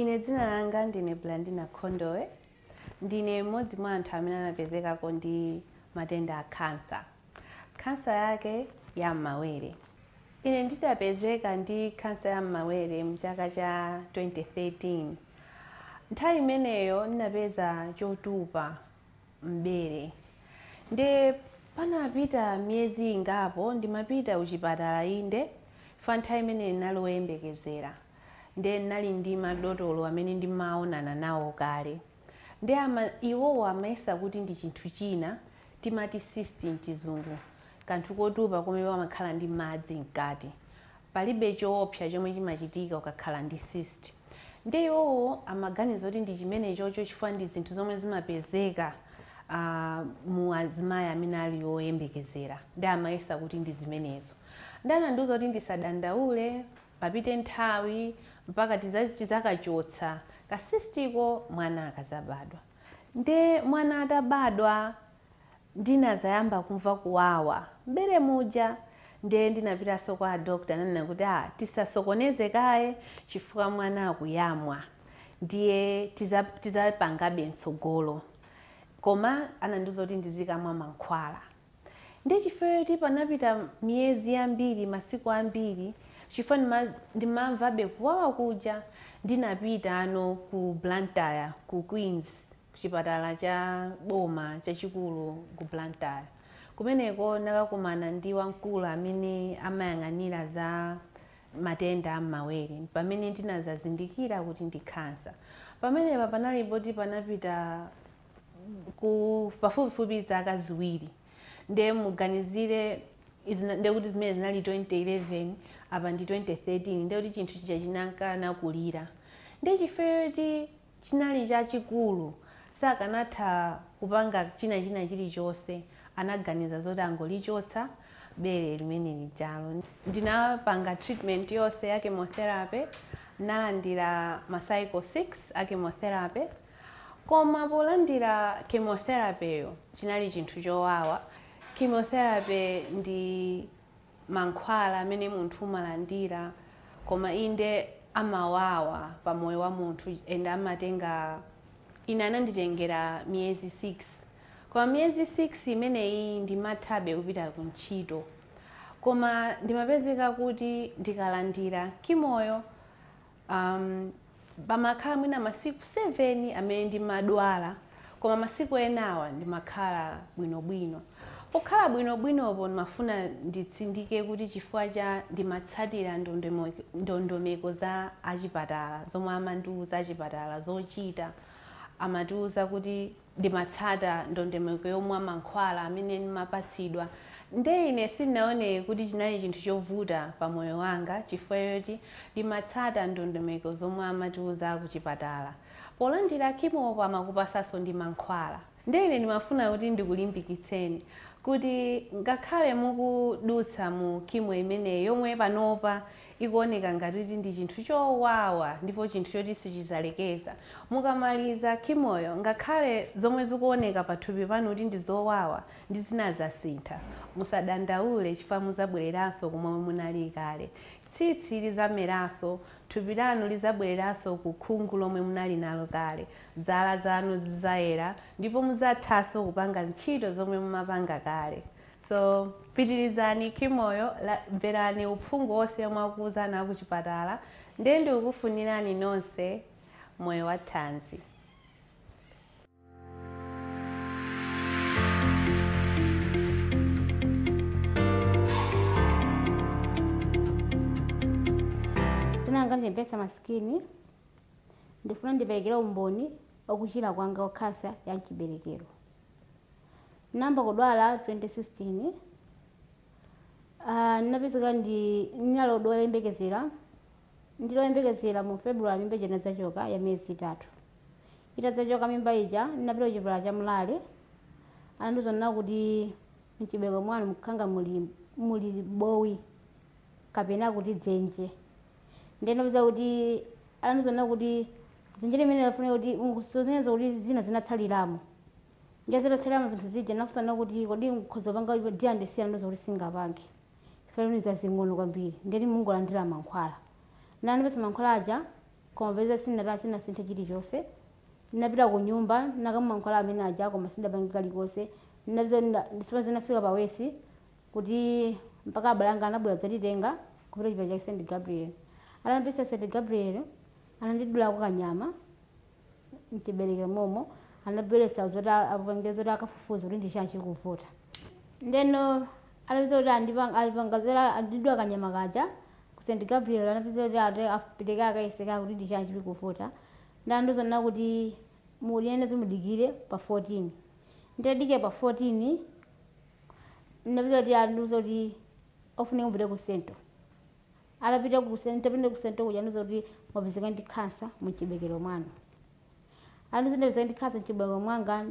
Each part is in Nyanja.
ine dzina langa ndine blandina khondowe ndine mmodzi mwa anthu amene anapezekako ndi matenda a khansa khansa yake ya m'mawere. Ine ndidapezeka ndi khansa ya m'mawere mchaka cha 2013 nthawi imeneyo ndinapeza chotupa m'bere. Ndi panapita miyezi ingapo ndimapita kuchipatala inde fa nthawi imeneyo ndinali woyembekezera ndi ndinali ndi madotolo amene ndimaonana nawo kale. Ndi ama, iwowo amayesa kuti ndi chinthu china timati cyst mchizungu. Kanthu kotupa komwe amakhala ndi madzi mkati. Palibe choopsa chomwe chimachitika ukakhala ndi cyst ndi iwowo amaganiza kuti ndi chimene chocho chifukwa ndi zinthu zomwe zimapezeka uh, mu azimayi amene ali oyembekezera. Ndi amayesa kuti ndi zimenezo. Ndi anandiuza kuti ndisadandaule papite nthawi mpaka tizakachotsa. Kasistiko mwana akazabadwa. Ndi mwana atabadwa ndinazayamba kumva kuwawa. Mbere muja ndiye ndinapitanso kwa dokta nanena kuti ah, tisasokoneze kaye chifukwa mwana akuyamwa. Ndiye tizapangabe tiza mtsogolo koma anandiuza kuti ndizikamwa mankhwala ndi chifukwa kuti panapita miyezi yambiri masiku ambiri chifukwa ndimamvabe kuwawa kuja ndinapita ano ku blantyre ku queens kuchipatala cha boma chachikulu ku blantyre. Kumeneko ndakakumana ndi wamkulu amene amayang'anira za matenda am'mawere pamene ndinazazindikira kuti ndi khansa pamenepa panalipo kuti panapita pafupifupi zaka ziwiri. Ndiye muganizire ndekuti zimene zinali 2011 apa ndi 2013 ndekuti chinthu chija chinakana kulira ndi chifukwa kuti chinali chachikulu sakanatha kupanga china china chilichonse anaganiza zoti angolichotsa bere limene lijalo ndinapanga treatment yonse ya chemotherapy nalandira macycle 6 a chemotherapy. Koma polandira chemotherapyyo chinali chinthu chowawa. Chemotherapy ndi mankhwala amene munthu umalandira koma inde amawawa pa moyo wa munthu ende amatenga ine ananditengera miyezi 6 koma miyezi 6 imeneyi ndimathabe kupita ku ntchito koma ndimapezeka kuti ndikalandira kimoyo um, pamakhala mwina masiku 7 amene ndimadwala koma masiku enawa ndimakhala bwinobwino pokhala bwinobwinopo ndimafuna nditsindike kuti chifukwa cha ndimatsatira ndondomeko za achipatala zomwe amandiuza achipatala zochita amatiuza kuti ndimatsata ndondomeko yomwe mankhwala amene ndimapatsidwa nde ine sindinaone kuti chinali chinthu chovuta pa moyo wanga chifukwa yoti ndimatsata ndondomeko zomwe amatiuza kuchipatala polandira kimopo amakupasanso ndi mankhwala nde ine ndimafuna kuti ndikulimbikitseni kuti ngakhale mukudutsa mu kimo imeneyi yomwe panopa ikuoneka ngati kuti ndi chinthu chowawa ndipo chinthu choti sichizalekeza. Mukamaliza kimoyo ngakhale zomwe zikuoneka pathupi panu kuti ndi zowawa ndi zina zasintha musadandaule chifukwa muzabwereranso kumwe munali kale. Tsitsi lizameranso thupi lanu lizabwereranso ku khungu lomwe munali nalo kale. Zala zanu zizayera ndipo muzathanso kupanga ntchito zomwe mumapanga kale. So pitirizani kimoyo mverani uphungu wonse omwe akuwuzani akuchipatala ndiye ndikukufunirani nonse moyo wa thanzi zinanga ndipesa masikini ndifuna ndiperekere umboni wakuchira kwanga kwa khansa ya mchiberekero. Namba kudwala 2016 uh, ndinapezeka ndi ndinalodo loyembekezera ndiloyembekezera mu february mimba ija inadzachoka ya miyezi itatu. Itadzachoka mimba ija ndinapita kuchipatala cha mulale anandiuza nina kuti mchibereko mwanu mkhanga muli, muli bowi kapena kuti dzenje ndinapeza kuti anandiuza kuti dzenje limene lafuna kuti sozeneza kuti zina zinatsaliramo njazitotseramo zinthu zija nakusana kuti kodi nkhozo panga ndiyandisiyana ndoza kuti singapange. Feloni zazing'ono kwambiri ndeti mungolandira mankhwala. Nanipesa mankhwala aja koma peza sinata sinasinthe chilichonse. Ndinapita ku nyumba nakamankhwala amene aja koma sindapange kalikonse ndinapita zinafika pa wesi kuti mpaka abale anga anabwera kudzatitenga kupita chipatala cha st gabriel atapita st gabriel anandidulako kanyama mchibereke momo anabweretsa zoti apange zoti akafufuza kuti ndi chani chikuvuta ndeno andipanga zoti andidula kanyama kaja ku st gabriel anapita kuti ati apiteke akaiseka kuti ndi chani chikuvuta ndandozana kuti muliyene zimudikire pa 14 nditadike pa 14 ndinapita kuti andiuza kuti ofunika upite ku sento atapita tapita ku sento kuja andiuza kuti mwapezeka ndi khansa mchibekero mwanu. Andiuza ndapezeka ndi khansa mchibekero mwanga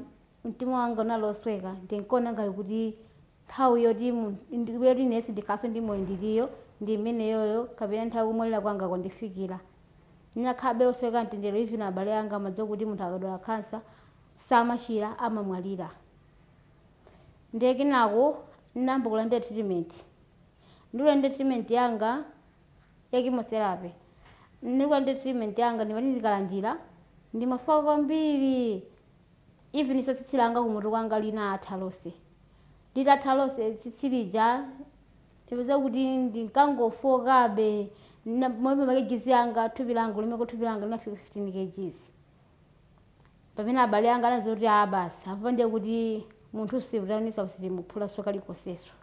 mtima wanga unalosweka ndinkona ngati kuti nthawi yoti yoti nesi ndikhaso ndi moyo ndiliyo ndi imeneyoyo kapena nthawi kumwalira kwanga kondifikira nyakhabe osweka mtendero ivi na abale anga amadziwa kuti munthu akadwala khansa samachira amamwalira. Ndekenako ndinayamba kulandira treatment ndikulandira treatment yanga ya chemotherapy ndikulandira treatment yanga ndimati ndikalandira ndimafoka kwambiri. Even iso tsitsi langa kumutu kwanga linatha lonse litatha lonse tsitsi lija ndipeza kuti ndinkangofokabe malibe makejizi anga thupi langa limeko thupi langa linafika 15 kgs. Pamene abale anga anaziwa kuti apo ndiye kuti munthu usivutaonesa usili muphula soka likoseso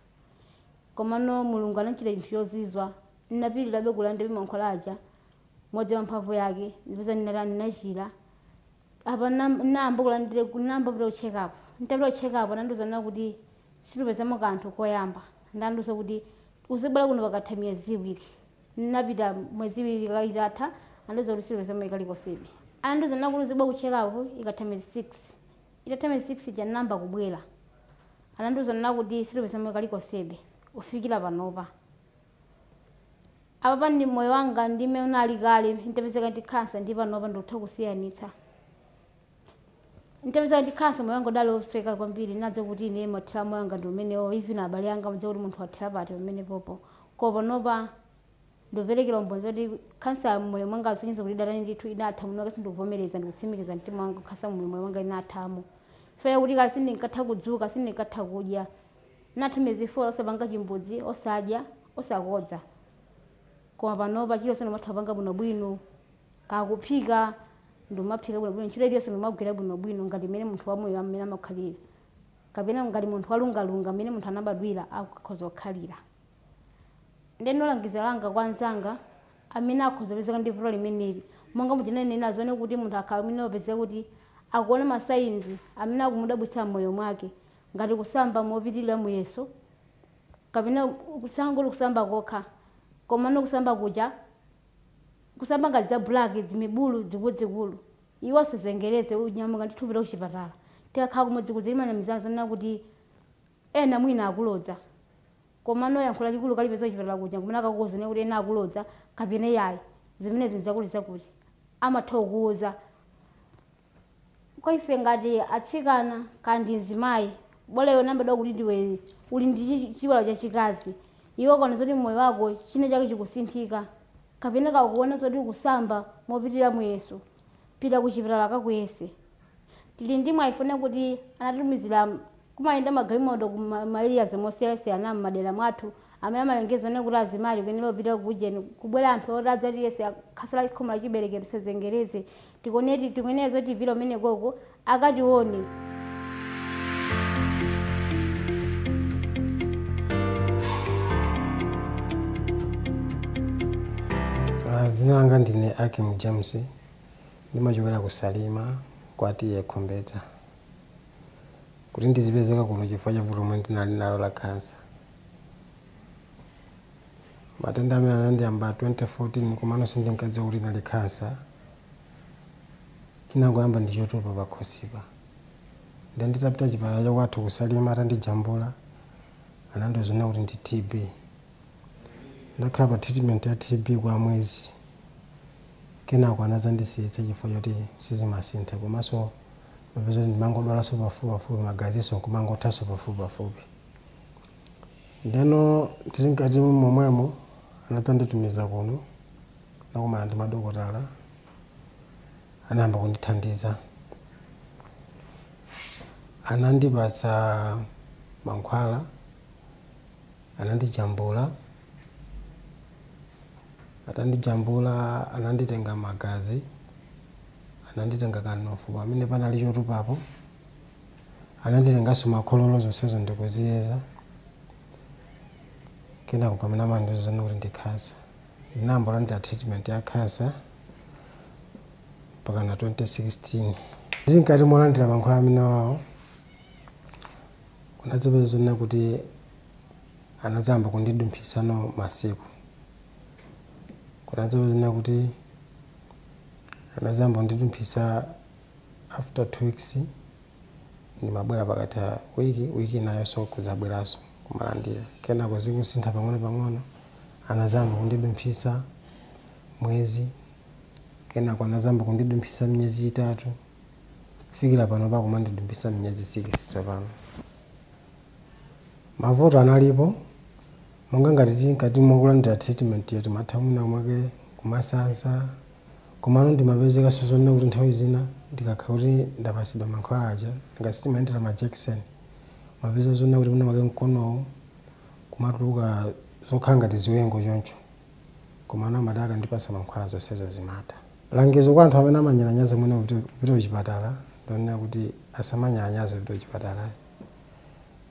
komano mulungu anachita chinthu chozizwa nnapitirabe kulanda mankhwala aja modzi wa mphamvu yake ndipeza ndinachira apa nayamba kulandire nayamba pita kuchekapo ntapita kuchekapo nandiuzana kuti situpezamo kanthu koyamba. Ndandiuza kuti uzibwera kuno pakatha miyezi iwiri. Napita mwezi iwiri kaitatha andiuza kuti situpezamo ikalikosebe andiuza nakuti uzibwa kuchekapo ikatha miyezi 6 itatha miyezi 6 ija namba kubwera anandiuza nakuti situpezamo ikalikosebe ufikira panopa apa ndi moyo wanga ndime unali kale ntapezeka ndi khansa ndi panopa ndikutha kusiyanitsa. Ntapezeka ndi khansa moyo wanga udali osweka kwambiri nadzo kuti ine mathira moyo wanga ndi umenewo even abale anga madziwa kuti munthu wathira pati pamene popo ko panopa ndikuperekera umboni zoti khansa moyo mwanga asonyeza kuti idatani ndithu inatha muno kasi ndikuvomereza ndikutsimikiza mtima wanga khansa moyo mwanga inathamo faya kuti kale sindinkatha kudzuka sindinkatha kudya natha miyezi 4 osapanga chimbudzi osadya osakodza koma panopa chilonse ndimatha panga bwinobwino kakuphika ndimaphika bwinobwino ntchito iliyonse ndimagwira bwinobwino ngati mmene munthu wamoyo amene amakhalira. Kapena ngati munthu walungalunga mmene munthu anabadwira akhoza kukhalira. Ndeno langizo langa kwa anzanga amene akhoza kupezeka ndi vuto limeneli. Monga muchinanena zone kuti munthu akhala amene opezeka kuti akuona masayinzi amene akumudabwitsa mmoyo mwake. Ngati kusamba mopitirira muyeso kapena kusangoti kusamba kokha komano kusamba kuja kusamba ngati za black zimibulu zikuluzikulu iwo sizengereze unyamuka ndithupita kuchipatala. Tikakhala kumodzi kuzilimana mizana zonena kuti ena mwina akulodza komano yankhula likulu kalipeza kuchipatala kuja kumene akakuwuzani kuti ena akulodza kapena yayi. Zimenezi nzakuti zakuti amatha kukuwuza kwa ife ngati atsikana kandi mzimayi boleyo nambedwa kuti ndiwe uli ndi chiwalo chachikazi iwo kaona zoti moyo wako china chake chikusinthika. Kapena kakuona zoti kusamba mu yesu. Pita kuchipatala kakuyese tili ndi mwaifune kuti anatumizira kumayenda magalimoto ku maerias mosiyanasiyana mmadera mwathu amene amalengeza one kuti azimali kuyenera kupita kujeni kubwera anthu oti adzati yese akhasala khomo la chiberekero sezengereze tikoneti tikuyenera zoti vila umene koko akatione Dzina langa ndine akim james ndimachokera ku salima kwati yekhombedza kuti ndizipezeka kuno chifukwa cha vuto lomwe ndinali nalo la khansa matenda amene anandiyamba 2014 komano sindinkadziwa kuti inali khansa chinangoyamba ndi chotopa pakhosipa. Nde nditapita chipatala chakwathu kusalima atandijambula anandozona kuti ndi tb ndakhala pa treatment ya tb kwa mwezi kenako anazandisiyitsa chifukwa choti sizimasintha komanso mapeza kuti ndimangodwalanso pafupipafupi magazinso nkumangothanso pafupipafupi ndeno tili mkati momwemo anadzanditumiza kuno nakumana ndi madokotala anayamba kundithandiza anandipatsa mankhwala anandijambula atandijambula ananditenga magazi ananditenga kanofu pamene panali chotupapo ananditenganso makhololo zonsezo ndikuziyeza kenako pamene amandizona kuti ndi khansa ndinambolandira treatment ya khansa mpaka na 2016 ndili molandira mankhwala amene wawo kunadzapeza zonena kuti anadzamba kundidumphitsano masiku kunadzapeza zonena kuti anadzamba kundidumphitsa after two weeks ndimabwera pakati ya wiki wiki inayonso kudzabweranso kumalandira. Kenako zikusintha pang'ono pang'ono anazamba kundidumphitsa mwezi kenako anazamba kundidumphitsa miyezi itatu. Kufikira pano pakumandidumphitsa miyezi 6 tsopano mavuto analipo monga ngati tinkati mwakulandira treatment yetu matha mwina mwake kumasanza komano ndimapezekaso zonena kuti nthawi zina ndikakha kuti ndapasidwa mankhwala aja ngati timayendera ma jackson. Mapeza zonena kuti mwina mwake mkonowo kumatuluka zokhala ngati ziwengo choncho. Komano amati akandipasa mankhwala zonsezo zimata. Langizo kwa anthu amene amanyalanyaza kuti kupita kuchipatala ndionena kuti asamanyalanyaze kupita kuchipatala.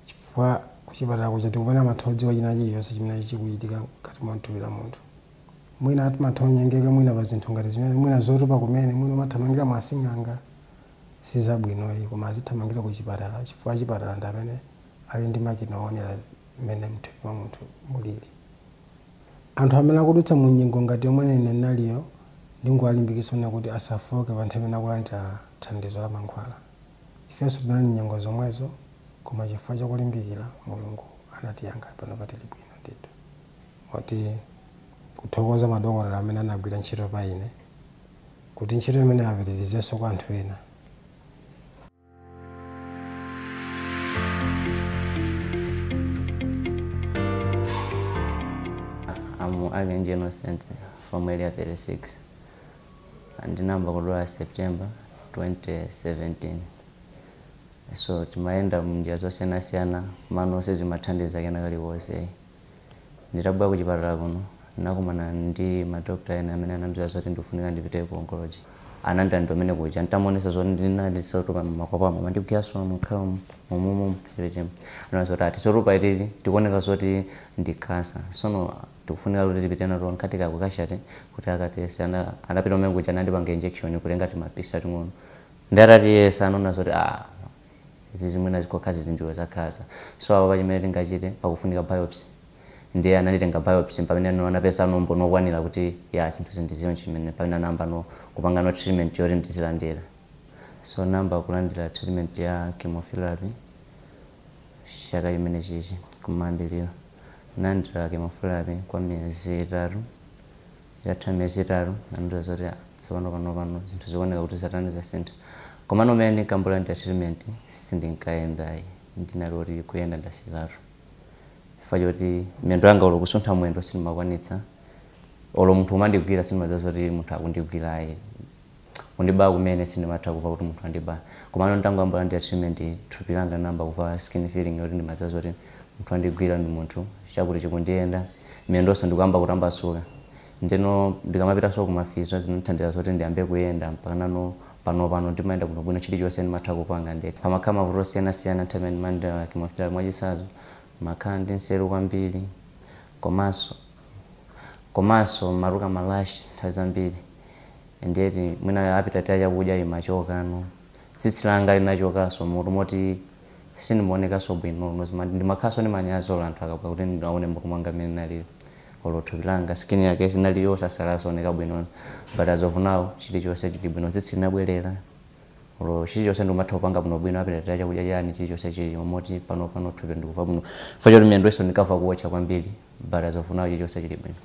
Chifukwa kuchipatala kuja tikumene amatha kudziwa china chiliyonse chimene chikuchitika ngati mwa munthu. Mwina atimatha kunyengeka mwina pa zinthu ngati zimene mwina zotupa kumene mwina umathamangira mwa asing'anga sizabwinoyi koma azithamangira kuchipatala chifukwa chipatala ndi amene ali ndi makina oonera mmene mthupi mwa munthu mulili. Anthu amene akudutsa mu nyengo ngati yomwe ine naliyo ndingowalimbikitsa kuti asafoke pa nthawi imene akulandira thandizo la mankhwala. Ifenso tinali nyengo zomwezo koma chifukwa chakulimbikira mulungu anatiyankha pano patili bwino ndithu moti kuthokoza madokotala amene anagwira ntchito pa ine kuti ntchito imene apitirizenso kwa anthu ena. I'm Ivan Innocent from area 36 ndinamba kudwala September 2017 so timayenda munjira zosiyanasiyana mano onse zimathandiza kena kaliwonse nditabwera kuchipatala kuno. Nakumana ndi madokta ena amene anandiza zoti ndikufunika ndipite ku oncology. Anandira ndi amene kuja. Nditamuonesa zoti ndinalisotupa makwapamo mandigwiyaso mkhala mumumu chipechemu anaona zoti atisotupa ilili tikuoneka zoti ndi kansa sono tikufunika kuti tipite nato nkati kakukashati kuti akatiyese anapita umene kuja anandipanga injection kulenga timapisa ting'ono ndi atatiyesa anaona zoti ah izi zimene zikokhazi zindiwe zakhaza so apa pachimene tingachite pakufunika biopsy. Ndiye ananditenga biopsy pamene anapeza nombo nokwanira kuti ya zinthu zindiziyo chimene pamene anayamba no kupanga no treatment yoti ndizilandira so namba kulandira treatment ya chemotherapy chaka chimene chichi kumayambiriro nalandira chemotherapy kwa miyezi itatu yatha miyezi itatu andiuza zoti tsopano pano pano zinthu zikuoneka kuti zatani zasintha koma nomene ndinkambolandira treatment sindinkayendayi ndinali kuti kuyenda ndasikatu chifukwa choti miyendo yanga ulo kusuntha mwendo sindimakwanitsa olo munthu umandigwira sindimadziwa zoti munthu akundigwirayi kundibaya kumene sindimatha kuva kuti munthu andibaya koma ano ntangoambolandira treatment thupi langa namba kuva skin feeling yoti ndimadziwa zoti munthu andigwira ndi munthu chakuti chikundiyenda miyendonso ndikuyamba kutambasuka ndeno ndikamapitanso kumafizo zinathandiza zoti ndiyambe kuyenda mpaka nano pano pano ndimayenda kunogwina bwino chilichonse ndimatha kupanga ndekha pamakhala mavuto osiyanasiyana nthawi imene ndimalandira chemotherapy mwachisazo makhala ndi nseru kwambiri komanso komanso maruka malashi nthawi zambiri ndiyeti mwina appetite ya chakudya imachokano tsitsi langa linachokaso mutu moti sindimaonekanso bwino. Ndimakhalanso ndi manyazi olo anthu akabwa kuti ndiaone mutu mwanga mmene nalili olo thupi langa skin yake sinali yosasalasooneka bwino but as of now chilichonse chili bwino tsitsi linabwerera olo chilichonse ndikumatha kupanga bwino bwino appetite ya chakudya chani chilichonse chili moti pano pano thupi ndikuva bwino fachoti choti miyendo iso ndikava kuwotcha kwambiri but as of now chilichonse chili bwino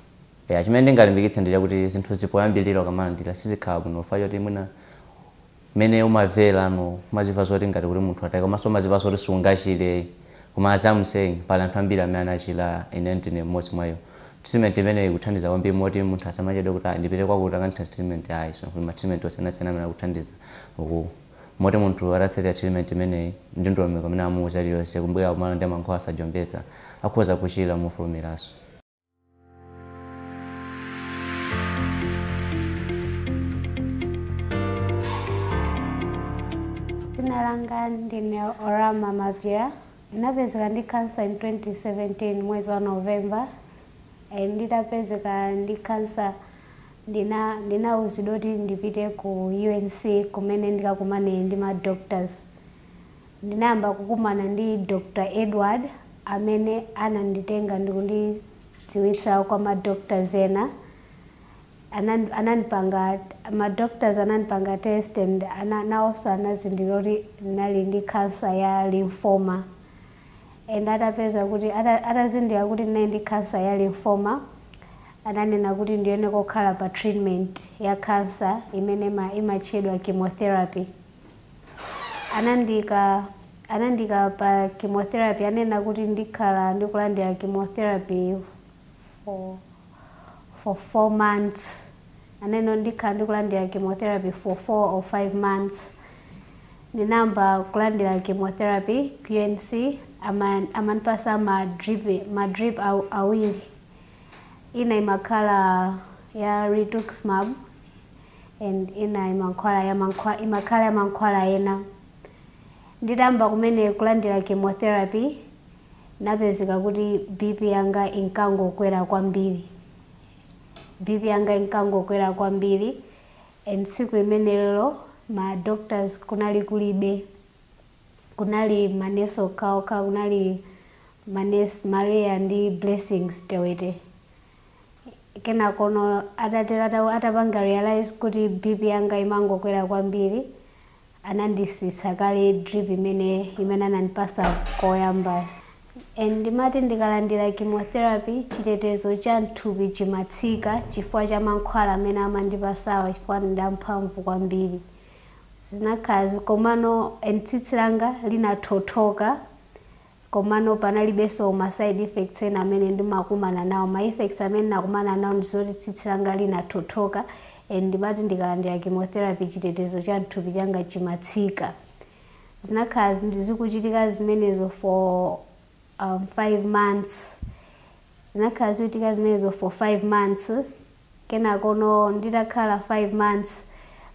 ya chimene ndingalimbikitse ndi chakuti zinthu zipoyambirira ukamalandira sizikhala bwino fachoti choti mwina mene umavela ano umaziva zoti ngati kuti munthu atayika komanso umaziva zoti sungachire koma saying pali anthu ambiri amene anachira ine ndine mmodzi mwayo treatment imeneyi ikuthandiza kwambiri moti munthu asamachedwe kuti "Ah, ndipite kwakuti akanditha treatment ayi so kuli ma treatment osiyanasiyana amene akuthandiza. Uku moti munthu atatsalira treatment imeneyi ndi ndolomeko amene amuuza iliyonse kumbwera kumala ndi mankhwala asajomvetsa akhoza kuchira mofulumiranso dzina langa ndine orama mapira ndinapezeka ndi cancer in 2017 mwezi wa november. and nditapezeka ndi cancer ndina ndinauzidwa kuti ndipite ku unc kumene ndikakumane ndi ma doctors. Ndinayamba kukumana ndi dr edward amene ananditenga ndikundidziwitsa kwa ma doctors ena. Anan- anandipanga ma doctors anandipanga test and ana, nawonso anazindikira kuti ndinali ndi cancer ya lymphoma and atapeza kuti ata- atazindikira kuti ndinali ndi cancer ya lymphoma ananena kuti ndiyene kokhala pa treatment ya cancer imene ima- imatchedwa chemotherapy. Anandika anandika pa chemotherapy anena kuti ndikhala ndikulandira chemotherapy for for four months. Aneno ndikhala ndikulandira chemotherapy for four or five months. Ndinamba kulandira chemotherapy qnc ama- amandipasa ma drip ma drip aw- awiri ina imakhala ya rituximab and ina imakhala ya mankhwa- imakhala ya mankhwala ena. Nditamba kumene kulandira chemotherapy napezeka kuti bp yanga inkangokwera kwambiri. Bp yanga inkangokwera kwambiri. And tsiku limenelo ma doctors kunali kulibe kunali manesi okhaokha kunali manesi maria ndi blessings tewete. Kenakono kono ata- atapanga realize kuti bp yanga imangokwera kwambiri anandisitsa kale drip imene imene anandipasa koyamba. And ndimati ndikalandira chemotherapy chitetezo cha mthupi chimatsika chifukwa cha mankhwala amene amandipasawa chifukwa ndamphamvu kwambiri zinakhazi komano tsitsi linathothoka komano panalibenso ma side effects ena amene ndimakumana nawo. Ma effects amene nakumana nawo ndizoti tsitsi linathothoka and ndimati ndikalandira chemotherapy chitetezo cha mthupi changa chimatsika. Zinakhala zikuchitika zimenezo for um, five months. Zinakhala zikuchitika zimenezo for five months. Kenakono nditakhala five months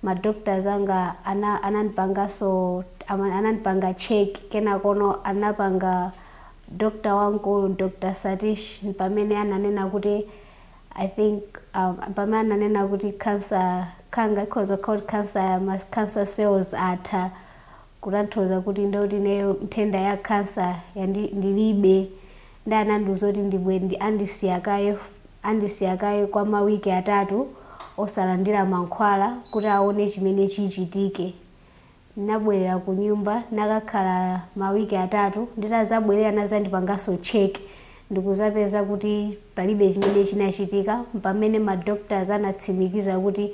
ma doctors anga ana- anandipangaso ama- anandipanga check kenakono anapanga doctor wangu dr satish pamene ananena kuti i think um, pamene ananena kuti cancer kanga ikhoza kuti cancer ma cancer cells atha. Kutanthauza kuti ndoti neyo nthenda ya cancer ndilibe. Ndi anandiuza kuti ndibwe ndi andisiyakayo andisiyakayo kwa mawiki atatu osalandira mankhwala kuti aone chimene chichitike. Ndinabwerera ku nyumba nakakhala mawiki atatu nditazabwerera nazandipangaso check. Ndikuzapeza kuti palibe chimene chinachitika pamene ma doctors anatsimikiza kuti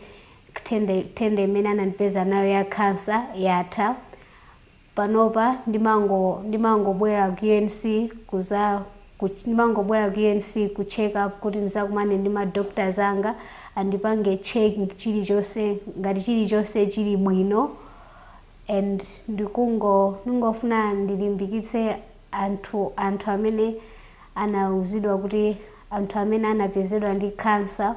nthenda imene anandipeza nayo ya cancer yatha. Panopa ndimango ndimangobwera ku unc kuza ku- ndimangobwera ku unc ku check up kuti ndizakumane ndi ma doctors anga andipange check chilichonse ngati chilichonse chili bwino and ndikungo ndingofuna ndilimbikitse anthu anthu amene anauzidwa kuti anthu amene anapezedwa ndi cancer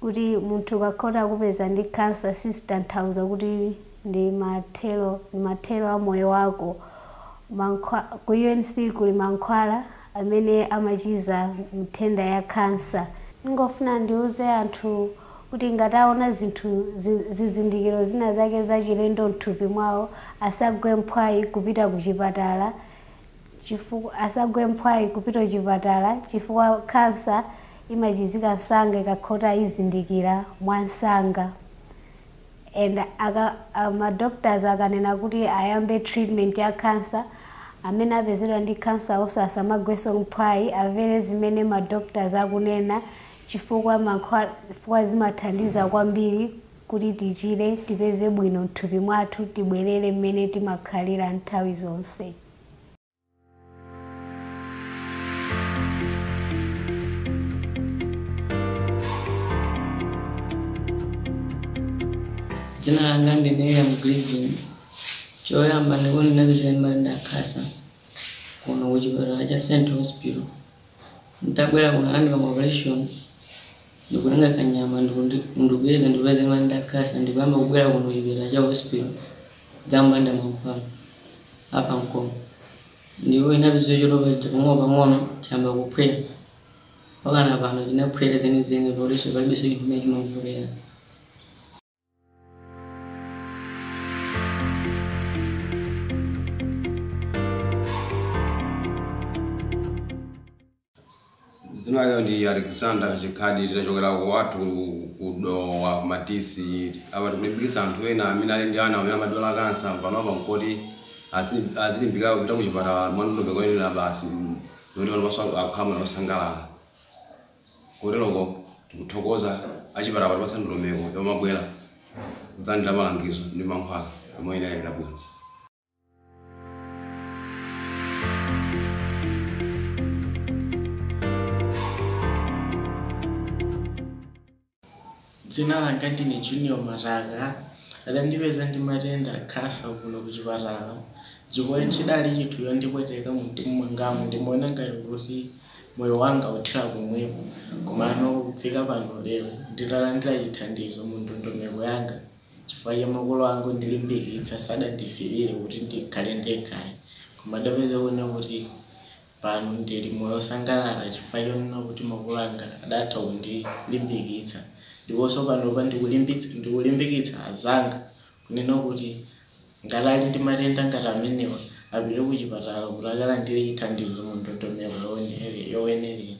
kuti munthu ukakhota kupeza ndi cancer sizitanthauza kuti ndi mathero ndi mathero a moyo wako. Ku unc kuli mankhwala amene amachiza nthenda ya cancer ndingofuna ndiuze anthu kuti ngati aona zinthu zi- zizindikiro zina zake zachilendo mthupi mwawo asagwe mphwayi kupita ku chipatala chifukwa asagwe mphwayi kupita ku chipatala chifukwa kansa imachizika msanga ikakhota izindikira mwansanga and aka madoctors akanena kuti ayambe treatment ya cancer amene apezedwa ndi cancer oso asamagweso mphwayi amvere zimene madoctors akunena chifukwa mankhwa zimathandiza kwambiri kuti tichire tipeze bwino mthupi mwathu tibwerere mmene timakhalira nthawi zonse. Dzina langa ndi miriam grivin choyamba ndikuti ndapezeka mali ndakhasa kuno kuchipatala cha st hospital. Ndabwera kuno andipa operation. Ndikutenga kanyama ndikuyeza ndikupeza matenda akhasa ndikuyamba kubwera kuno chipatala cha hospital dzambanda mankhwala apa mkono ndiwo inapiziwa chotopaja pang'ono pang'ono chamba kuphwera pakana pano chinaphwera zenizeni poliso palibenso chinthu chimene chimamvulera dzina ndi alexander chikhadi tinachokera ku watu kudowa matisi. Apa tikulimbikitsa anthu ena amene ali ndi ana amene amadwala kansa panopa nkoti azilimbikira kupita ku chipatala mwandombe koyenera basi noti panopanso akhala osangalala koteroko tikuthokoza achipatala patipatsa ndolomeko yomabwera kudzandira malangizo ndi mankhwala yomwe inayera bwino dzina langa ndine junior maraga adandipeza ndi matenda akhasa kuno ku chipatala chifukwa chidali chinthu chondipweteka mumtima mwangamu ndimaona ngati kuti moyo wanga uthera pomwepo komano kufika pano lero nditalandira chithandizo mu ndondomeko yanga chifukwa cha makolo anga ndilimbikitsa sadandisirire kuti ndikhale ndekhayi koma ndapeza kuona kuti pano ndili moyo osangalala chifukwa chonena kuti makolo anga adatha kundilimbikitsa ndiponso panopa ndikulimbikitsa azanga. Kunena kuti ngati ali ndi matenda ngati amenewa apite ku chipatala kuti akalandire chithandizo mu ndondomeko yoyenera